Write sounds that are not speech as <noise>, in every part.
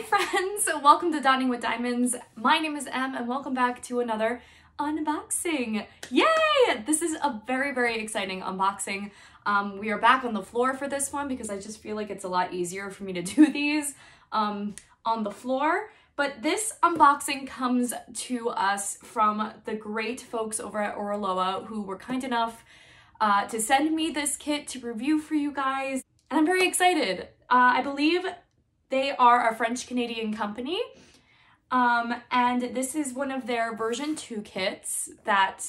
Hi friends, <laughs> welcome to Dotting with Diamonds. My name is Em and welcome back to another unboxing. Yay! This is a very, very exciting unboxing. Um, we are back on the floor for this one because I just feel like it's a lot easier for me to do <laughs> these um, on the floor. But this unboxing comes to us from the great folks over at Oraloa who were kind enough uh, to send me this kit to review for you guys. And I'm very excited. Uh, I believe they are a French-Canadian company. Um, and this is one of their version 2 kits that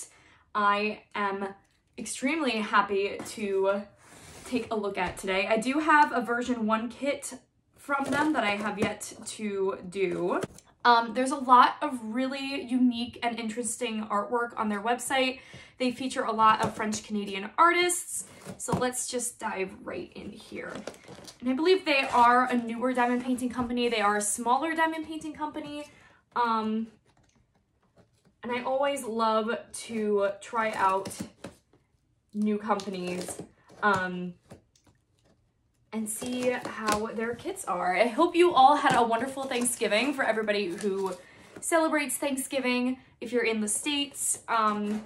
I am extremely happy to take a look at today. I do have a version 1 kit from them that I have yet to do. Um, there's a lot of really unique and interesting artwork on their website. They feature a lot of French-Canadian artists. So let's just dive right in here. And I believe they are a newer diamond painting company. They are a smaller diamond painting company. Um, and I always love to try out new companies um, and see how their kits are. I hope you all had a wonderful Thanksgiving for everybody who celebrates Thanksgiving. If you're in the States, um,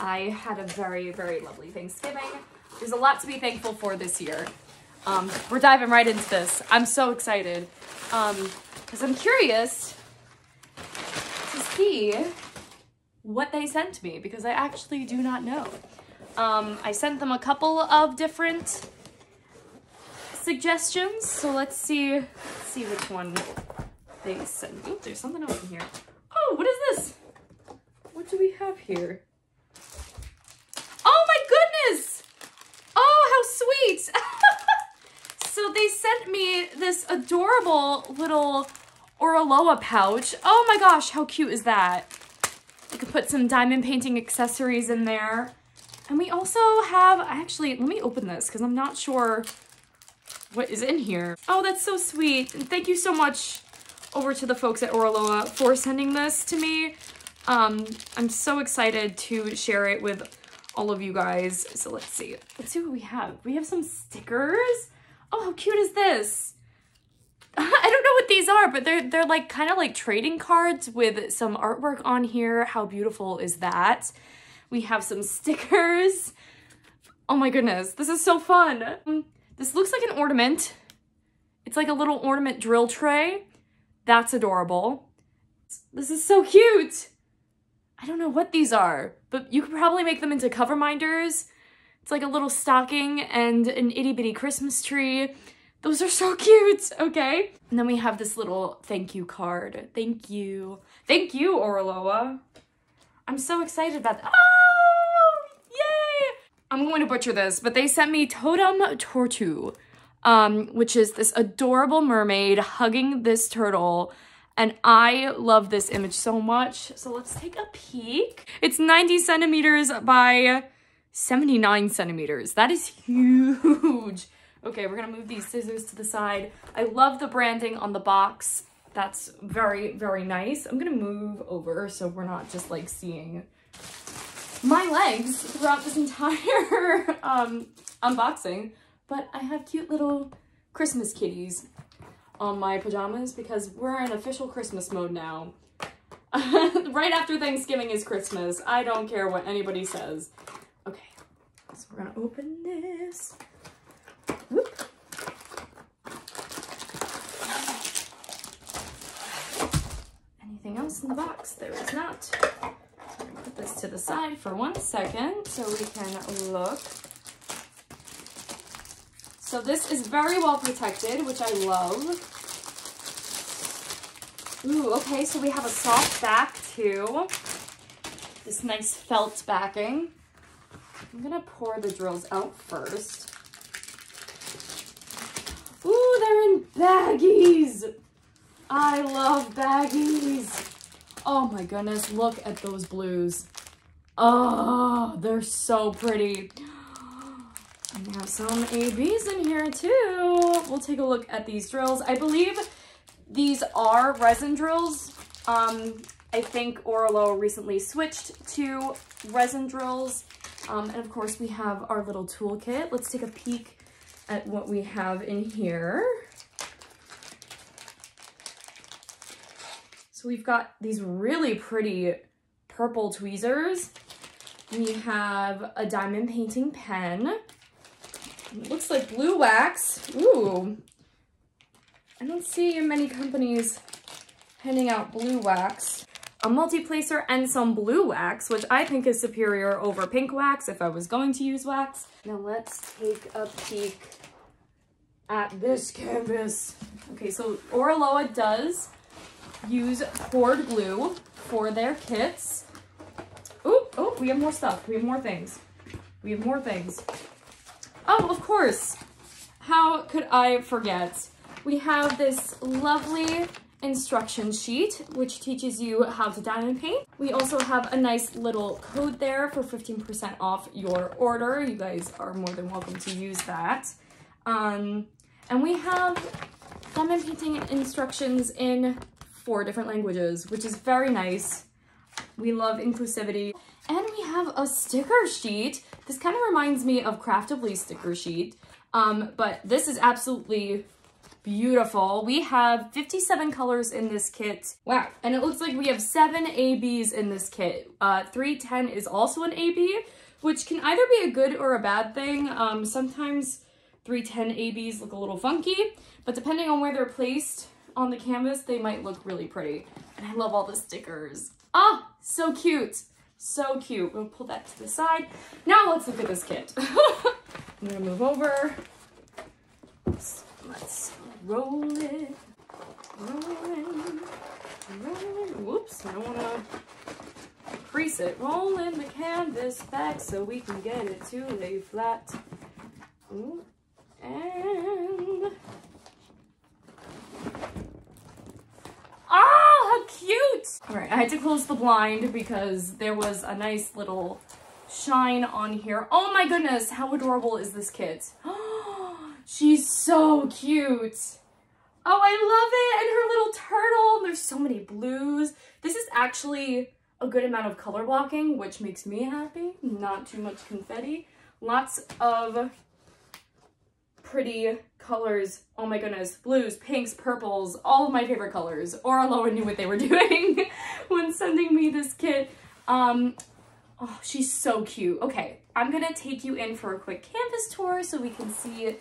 I had a very, very lovely Thanksgiving. There's a lot to be thankful for this year. Um, we're diving right into this. I'm so excited because um, I'm curious to see what they sent me because I actually do not know. Um, I sent them a couple of different suggestions, so let's see, let's see which one they sent. Oh, there's something else in here. Oh, what is this? What do we have here? Oh my goodness! Oh, how sweet! so they sent me this adorable little Oraloa pouch. Oh my gosh, how cute is that? I could put some diamond painting accessories in there. And we also have, actually, let me open this because I'm not sure what is in here. Oh, that's so sweet. And thank you so much over to the folks at Oraloa for sending this to me. Um, I'm so excited to share it with all of you guys. So let's see. Let's see what we have. We have some stickers. Oh, how cute is this? <laughs> I don't know what these are, but they're they're like kind of like trading cards with some artwork on here. How beautiful is that? We have some stickers. Oh my goodness, this is so fun. This looks like an ornament. It's like a little ornament drill tray. That's adorable. This is so cute. I don't know what these are, but you could probably make them into cover minders. It's like a little stocking and an itty bitty Christmas tree. Those are so <laughs> cute, okay? And then we have this little thank you card. Thank you. Thank you, Oraloa. I'm so excited about that. Oh, yay! I'm going to butcher this, but they sent me Totem Tortue, um, which is this adorable mermaid hugging this turtle. And I love this image so much. So let's take a peek. It's 90 centimeters by 79 centimeters. That is huge. Okay, we're gonna move these scissors to the side. I love the branding on the box. That's very, very nice. I'm gonna move over so we're not just like seeing my legs throughout this <laughs> entire um, unboxing. But I have cute little Christmas kitties on my pajamas because we're in official Christmas mode now. <laughs> right after Thanksgiving is Christmas. I don't care what anybody says. Okay, so we're gonna open this. Anything else in the box? There is not. So put this to the side for one second so we can look. So this is very well protected, which I love. Ooh, okay, so we have a soft back too. This nice felt backing. I'm gonna pour the drills out first. Ooh, they're in baggies. I love baggies. Oh my goodness, look at those blues. Oh, they're so pretty. And we have some ABs in here too. We'll take a look at these drills. I believe these are resin drills. Um, I think Oraloa recently switched to resin drills. Um, and of course we have our little toolkit. Let's take a peek at what we have in here. So we've got these really pretty purple tweezers. We have a diamond painting pen. It looks like blue wax. Ooh. I don't see many companies handing out blue wax. A multi-placer and some blue wax, which I think is superior over pink wax if I was going to use wax. Now let's take a peek at this canvas. Okay, so Oraloa does use poured glue for their kits. Oh, oh, we have more stuff. We have more things. We have more things. Oh, of course. How could I forget? We have this lovely instruction sheet, which teaches you how to diamond paint. We also have a nice little code there for 15% off your order. You guys are more than welcome to use that. Um, and we have diamond painting instructions in four different languages, which is very nice. We love inclusivity. And we have a sticker sheet. This kind of reminds me of Craftibly sticker sheet, um, but this is absolutely beautiful. We have 57 colors in this kit. Wow. And it looks like we have seven ABs in this kit. Uh, 310 is also an AB, which can either be a good or a bad thing. Um, sometimes 310 ABs look a little funky, but depending on where they're placed on the canvas, they might look really pretty. And I love all the stickers. Ah, so cute. So cute. We'll pull that to the side. Now let's look at this kit. <laughs> I'm gonna move over. Let's roll it. Rolling, rolling. Whoops, I don't wanna crease it. Rolling the canvas back so we can get it to lay flat. Ooh. And Ah, how cute! All right, I had to close the blind because there was a nice little shine on here. Oh my goodness, how adorable is this kit? <gasps> She's so cute. Oh, I love it. And her little turtle. There's so many blues. This is actually a good amount of color blocking, which makes me happy. Not too much confetti. Lots of pretty colors. Oh my goodness. Blues, pinks, purples, all of my favorite colors. Oraloa knew what they were <laughs> doing when sending me this kit. Um, oh, she's so cute. Okay, I'm gonna take you in for a quick canvas tour so we can see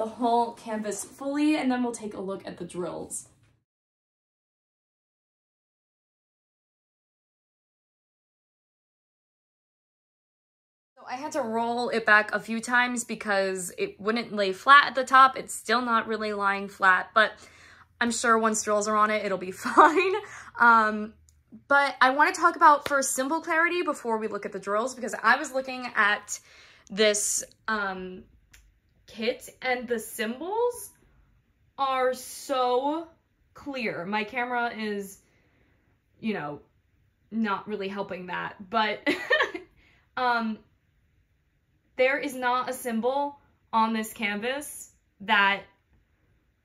the whole canvas fully and then we'll take a look at the drills. I had to roll it back a few times because it wouldn't lay flat at the top. It's still not really lying flat, but I'm sure once drills are on it, it'll be <laughs> fine. Um, but I want to talk about for symbol clarity before we look at the drills because I was looking at this um, kit and the symbols are so clear. My camera is, you know, not really helping that, but <laughs> um, there is not a symbol on this canvas that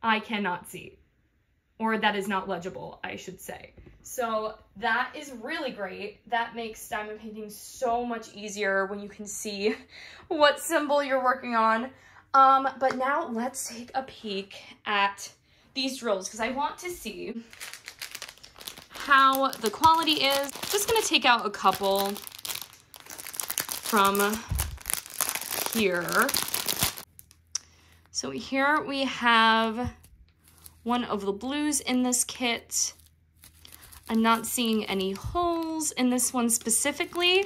I cannot see or that is not legible, I should say. So that is really great. That makes diamond painting so much easier when you can see <laughs> what symbol you're working on. Um, but now let's take a peek at these drills because I want to see how the quality is. Just gonna take out a couple from here. So here we have one of the blues in this kit. I'm not seeing any holes in this one specifically.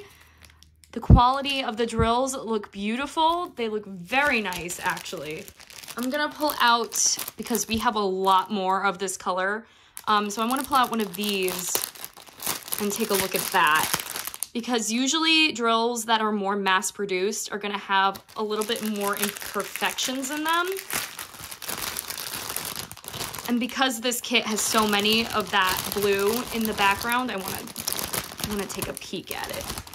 The quality of the drills look beautiful. They look very nice, actually. I'm gonna pull out, because we have a lot more of this color, um, so I wanna pull out one of these and take a look at that because usually drills that are more mass produced are to have a little bit more imperfections in them. And because this kit has so many of that blue in the background, I want to I want to take a peek at it.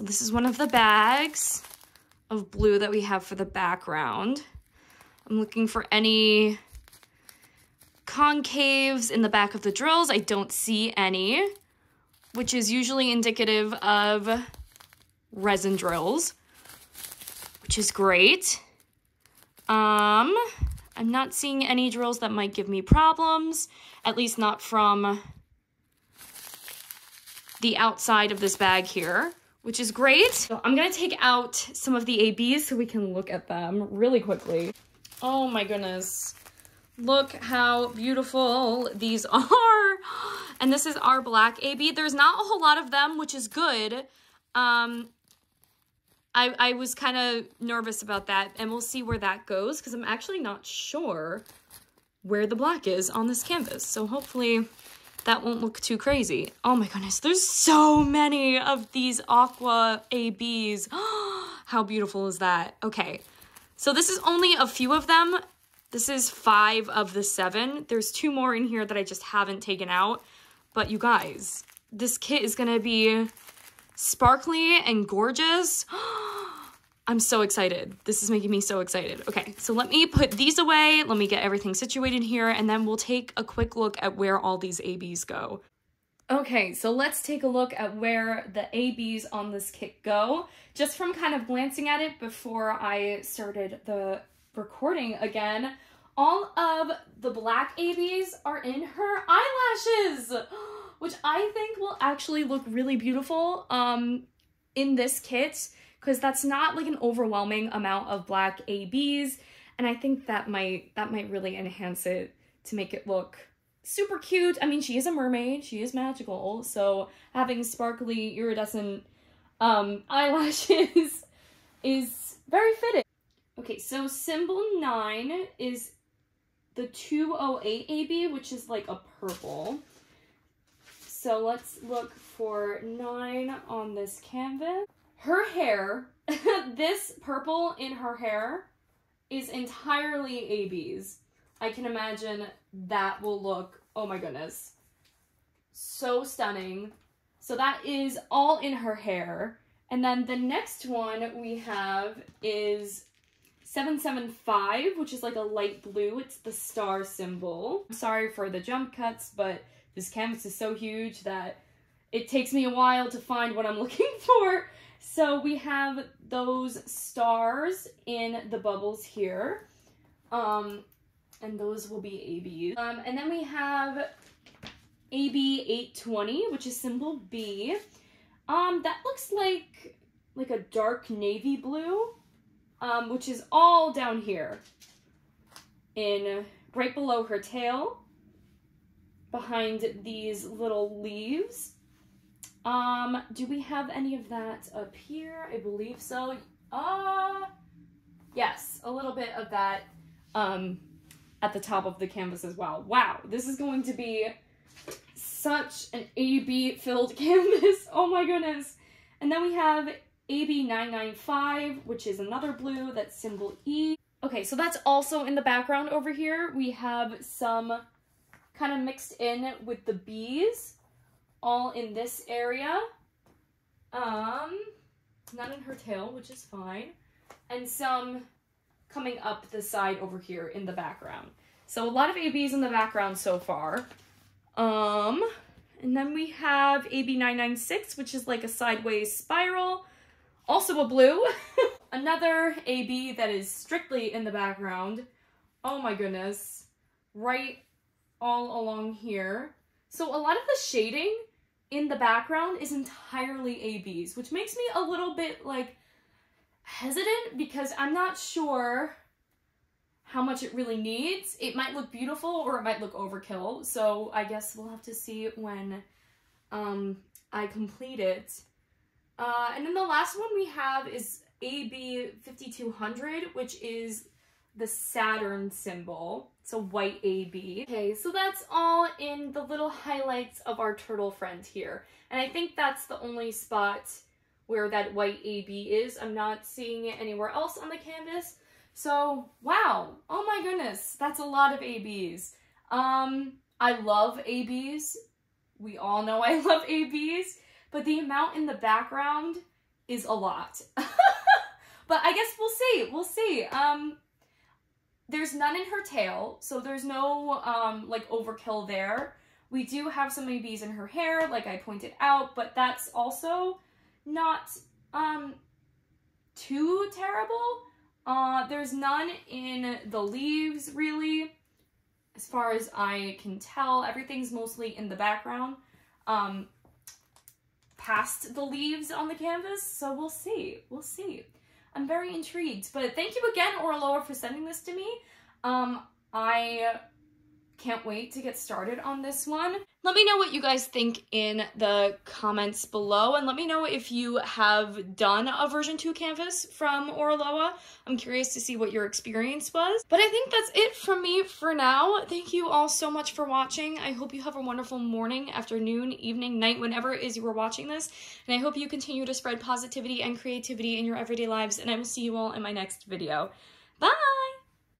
So this is one of the bags of blue that we have for the background. I'm looking for any concaves in the back of the drills. I don't see any which is usually indicative of resin drills, which is great. Um, I'm not seeing any drills that might give me problems, at least not from the outside of this bag here, which is great. So I'm gonna take out some of the ABs so we can look at them really quickly. Oh my goodness. Look how beautiful these <laughs> are. And this is our black AB. There's not a whole lot of them, which is good. Um, I, I was kind of nervous about that, and we'll see where that goes, because I'm actually not sure where the black is on this canvas. So hopefully that won't look too crazy. Oh my goodness, there's so many of these aqua ABs. <gasps> How beautiful is that? Okay, so this is only a few of them. This is five of the seven. There's two more in here that I just haven't taken out. But you guys, this kit is gonna be sparkly and gorgeous. <gasps> Oh I'm so excited. This is making me so excited. Okay, so let me put these away. Let me get everything situated here, and then we'll take a quick look at where all these ABs go. Okay, so let's take a look at where the ABs on this kit go. Just from kind of glancing at it before I started the recording again, all of the black ABs are in her eyelashes, <gasps> which I think will actually look really beautiful um, in this kit because that's not like an overwhelming amount of black ABs. And I think that might that might really enhance it to make it look super cute. I mean, she is a mermaid, she is magical, so having sparkly iridescent um, <laughs> eyelashes is very fitting. Okay, so symbol 9 is the 208 AB, which is like a purple. So let's look for 9 on this canvas her hair, <laughs> this purple in her hair is entirely AB's. I can imagine that will look, oh my goodness, so stunning. So that is all in her hair. And then the next one we have is 775, which is like a light blue. It's the star symbol. Sorry for the jump cuts, but this canvas is so huge that it takes me a while to find what I'm <laughs> looking for. So we have those stars in the bubbles here. Um, and those will be ABs. Um, and then we have AB 820, which is symbol B. Um, that looks like like a dark navy blue, um, which is all down here in right below her tail behind these little leaves. Um, do we have any of that up here? I believe so. Uh, yes, a little bit of that um, at the top of the canvas as well. Wow, this is going to be such an AB filled <laughs> canvas. Oh my goodness. And then we have AB995, which is another blue, that's symbol E. Okay, so that's also in the background over here. We have some kind of mixed in with the bees all in this area. Um, none in her tail, which is fine. And some coming up the side over here in the background. So a lot of ABs in the background so far. Um, and then we have AB996, which is like a sideways spiral. Also a blue. <laughs> Another AB that is strictly in the background. Oh my goodness. Right all along here. So a lot of the shading in the background is entirely ABs, which makes me a little bit like hesitant because I'm not sure how much it really needs. It might look beautiful or it might look overkill. So I guess we'll have to see when um, I complete it. Uh, and then the last one we have is AB 5200, which is the Saturn symbol. It's a white AB. Okay, so that's all in the little highlights of our turtle friend here. And I think that's the only spot where that white AB is. I'm not seeing it anywhere else on the canvas. So, wow. Oh my goodness. That's a lot of ABs. Um, I love ABs. We all know I <laughs> love ABs. But the amount in the background is a lot. <laughs> but I guess we'll see. We'll see. Um, there's none in her tail, so there's no um, like overkill there. We do have some bees in her hair, like I pointed out, but that's also not um, too terrible. Uh, there's none in the leaves, really. As far as I can tell, everything's mostly in the background. Um, past the leaves on the canvas, so we'll see. We'll see. I'm very intrigued. But thank you again, Oraloa, for sending this to me. Um, I can't wait to get started on this one. Let me know what you guys think in the comments below and let me know if you have done a version 2 canvas from Oraloa. I'm curious to see what your experience was. But I think that's it from me for now. Thank you all so much for watching. I hope you have a wonderful morning, afternoon, evening, night, whenever it is you are watching this. And I hope you continue to spread positivity and creativity in your everyday lives and I will see you all in my next video. Bye!